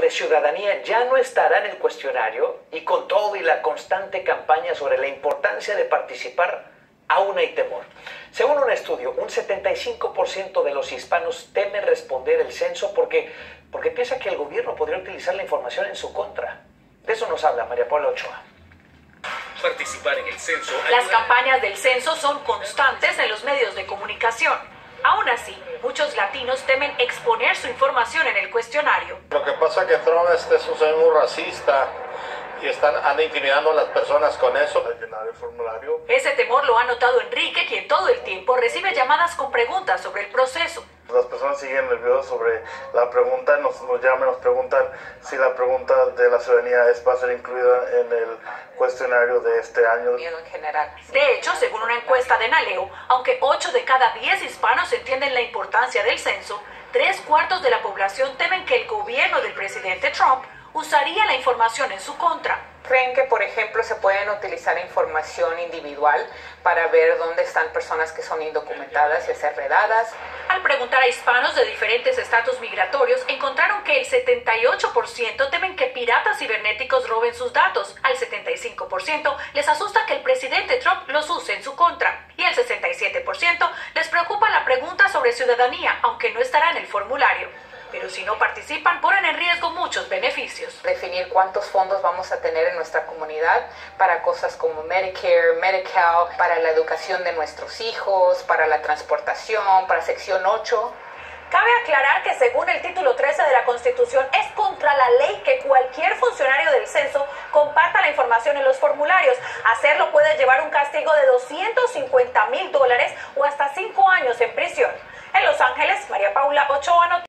de ciudadanía ya no estará en el cuestionario y con todo y la constante campaña sobre la importancia de participar, aún hay temor. Según un estudio, un 75% de los hispanos teme responder el censo porque, porque piensa que el gobierno podría utilizar la información en su contra. De eso nos habla María Paula Ochoa. Participar en el censo. Las campañas del censo son constantes en los medios de comunicación. Aún así, muchos latinos temen exponer su información en el cuestionario. Lo que pasa es que Trump este es un muy racista y están anda intimidando a las personas con eso de llenar el formulario. Ese temor lo ha notado Enrique, quien todo el tiempo recibe llamadas con preguntas sobre el proceso. Las personas siguen nerviosas sobre la pregunta, nos, nos llaman, nos preguntan si la pregunta de la ciudadanía es, va a ser incluida en el cuestionario de este año. en general. De hecho, según una encuesta de Naleo, aunque 8 de cada 10 hispanos entienden la importancia del censo, tres cuartos de la población temen que el gobierno del presidente Trump usaría la información en su contra. ¿Creen que, por ejemplo, se pueden utilizar información individual para ver dónde están personas que son indocumentadas y hacer redadas? Al preguntar a hispanos de diferentes estatus migratorios, encontraron que el 78% temen que piratas cibernéticos roben sus datos, al 75% les asusta que el presidente Trump los use en su contra. Y al 67% les preocupa la pregunta sobre ciudadanía, aunque no estará en el formulario pero si no participan ponen en riesgo muchos beneficios. Definir cuántos fondos vamos a tener en nuestra comunidad para cosas como Medicare, Medical, para la educación de nuestros hijos, para la transportación, para sección 8. Cabe aclarar que según el título 13 de la Constitución es contra la ley que cualquier funcionario del censo comparta la información en los formularios. Hacerlo puede llevar un castigo de 250 mil dólares o hasta cinco años en prisión. En Los Ángeles, María Paula Ochoa.